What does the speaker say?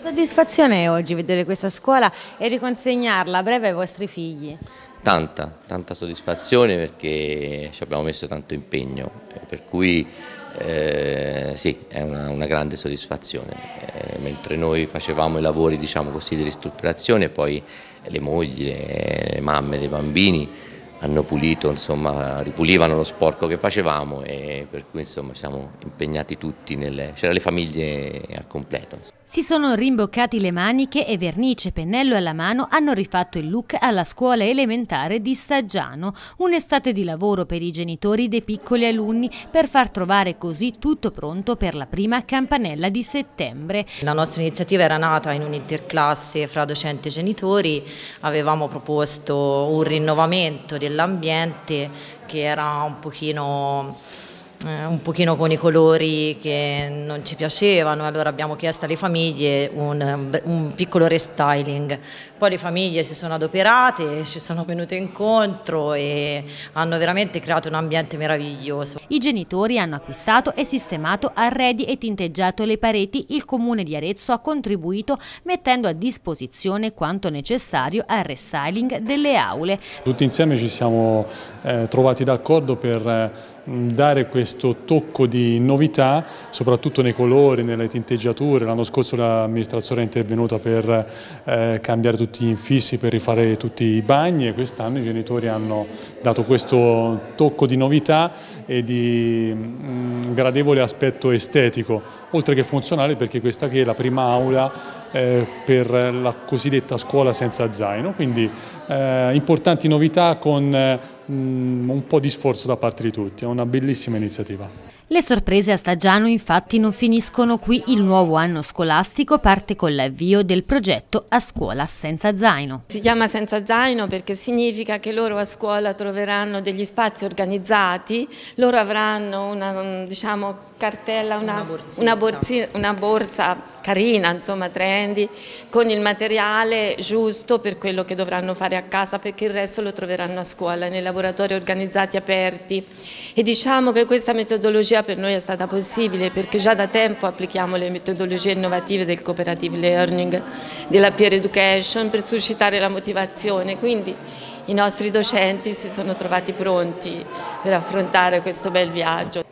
Soddisfazione è oggi vedere questa scuola e riconsegnarla a breve ai vostri figli? Tanta, tanta soddisfazione perché ci abbiamo messo tanto impegno, per cui eh, sì, è una, una grande soddisfazione. Eh, mentre noi facevamo i lavori diciamo così, di ristrutturazione, poi le mogli, le, le mamme dei bambini hanno pulito, insomma, ripulivano lo sporco che facevamo e per cui insomma siamo impegnati tutti, c'erano le famiglie al completo. Si sono rimboccati le maniche e vernice, pennello alla mano hanno rifatto il look alla scuola elementare di Staggiano, un'estate di lavoro per i genitori dei piccoli alunni per far trovare così tutto pronto per la prima campanella di settembre. La nostra iniziativa era nata in un'interclasse fra docenti e genitori, avevamo proposto un rinnovamento dell'ambiente che era un pochino eh, un pochino con i colori che non ci piacevano, allora abbiamo chiesto alle famiglie un, un, piccolo restyling. Poi le famiglie si sono adoperate, ci sono venute incontro e hanno veramente creato un ambiente meraviglioso. I genitori hanno acquistato e sistemato arredi e tinteggiato le pareti. Il comune di Arezzo ha contribuito mettendo a disposizione quanto necessario al restyling delle aule. Tutti insieme ci siamo eh, trovati d'accordo per eh, dare questo tocco di novità, soprattutto nei colori, nelle tinteggiature. L'anno scorso l'amministrazione è intervenuta per eh, cambiare tutti gli infissi, per rifare tutti i bagni e quest'anno i genitori hanno dato questo tocco di novità e di mh, mm, gradevole aspetto estetico, oltre che funzionale perché questa che è la prima aula eh, per la cosiddetta scuola senza zaino, quindi eh, importanti novità con eh, un po' di sforzo da parte di tutti, è una bellissima iniziativa. Le sorprese a Staggiano infatti non finiscono qui, il nuovo anno scolastico parte con l'avvio del progetto A Scuola Senza Zaino. Si chiama Senza Zaino perché significa che loro a scuola troveranno degli spazi organizzati, loro avranno una diciamo, cartella, una, una, borsi, una borsa carina, insomma trendy, con il materiale giusto per quello che dovranno fare a casa perché il resto lo troveranno a scuola, nei laboratori organizzati aperti. E diciamo che questa metodologia per noi è stata possibile perché già da tempo applichiamo le metodologie innovative del cooperative learning, della peer education per suscitare la motivazione, quindi i nostri docenti si sono trovati pronti per affrontare questo bel viaggio.